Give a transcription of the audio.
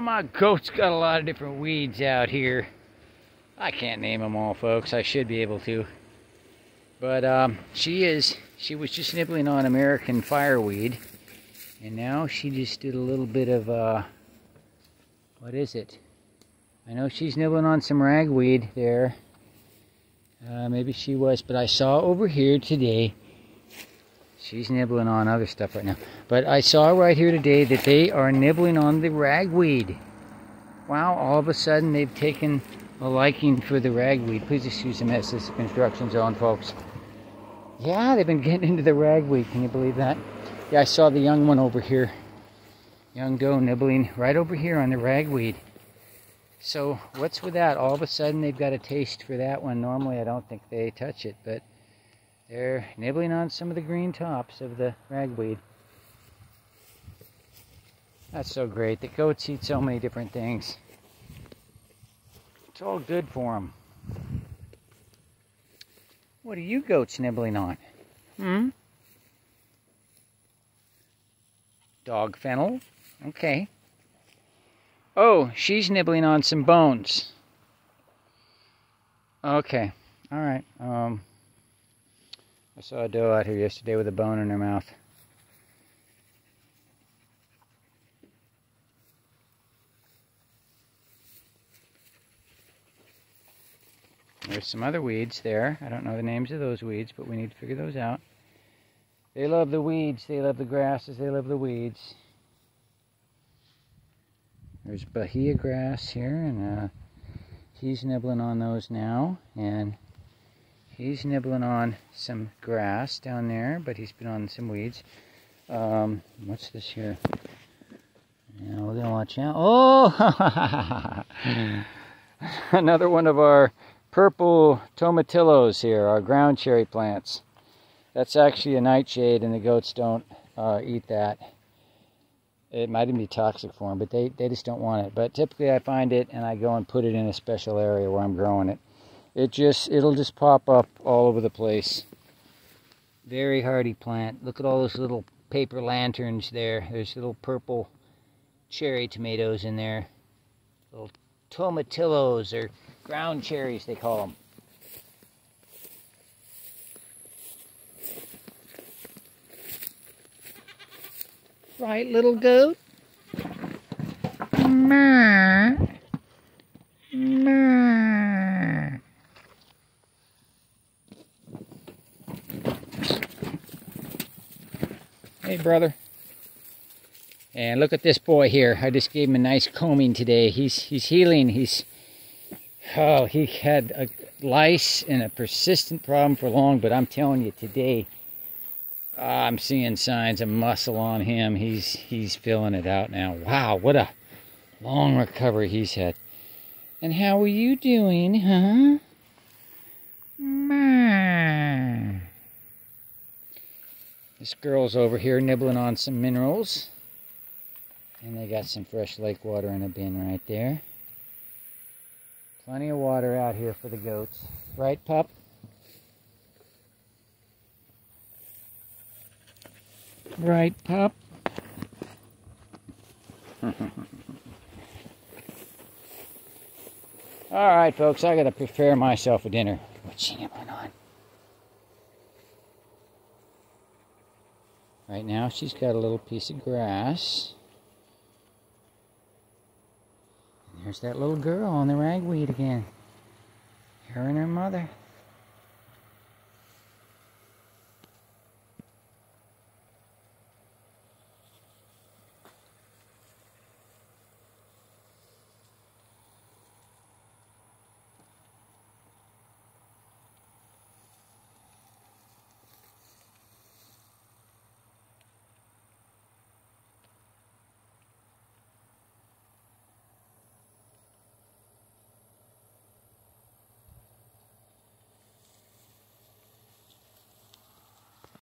My goat's got a lot of different weeds out here. I can't name them all, folks. I should be able to. But um, she is, she was just nibbling on American fireweed. And now she just did a little bit of, uh, what is it? I know she's nibbling on some ragweed there. Uh, maybe she was, but I saw over here today She's nibbling on other stuff right now. But I saw right here today that they are nibbling on the ragweed. Wow, all of a sudden they've taken a liking for the ragweed. Please excuse the mess. This is construction zone, folks. Yeah, they've been getting into the ragweed. Can you believe that? Yeah, I saw the young one over here. Young doe nibbling right over here on the ragweed. So what's with that? All of a sudden they've got a taste for that one. Normally I don't think they touch it, but they're nibbling on some of the green tops of the ragweed. That's so great. The goats eat so many different things. It's all good for them. What are you goats nibbling on? Hmm? Dog fennel? Okay. Oh, she's nibbling on some bones. Okay. All right. Um... I saw a doe out here yesterday with a bone in her mouth. There's some other weeds there. I don't know the names of those weeds, but we need to figure those out. They love the weeds. They love the grasses. They love the weeds. There's Bahia grass here, and uh, he's nibbling on those now. And He's nibbling on some grass down there, but he's been on some weeds. Um, what's this here? Yeah, we're gonna watch out. Oh, another one of our purple tomatillos here, our ground cherry plants. That's actually a nightshade, and the goats don't uh, eat that. It might even be toxic for them, but they, they just don't want it. But typically I find it and I go and put it in a special area where I'm growing it it just it'll just pop up all over the place. Very hardy plant. Look at all those little paper lanterns there. There's little purple cherry tomatoes in there. Little tomatillos or ground cherries they call them right little goat Hey, brother. And look at this boy here. I just gave him a nice combing today. He's he's healing. He's oh, he had a lice and a persistent problem for long, but I'm telling you today, I'm seeing signs of muscle on him. He's he's filling it out now. Wow, what a long recovery he's had. And how are you doing, huh? This girl's over here nibbling on some minerals. And they got some fresh lake water in a bin right there. Plenty of water out here for the goats. Right, pup? Right, pup? All right, folks, I got to prepare myself a dinner. What's she nibbling on? Right now she's got a little piece of grass. And there's that little girl on the ragweed again. Her and her mother.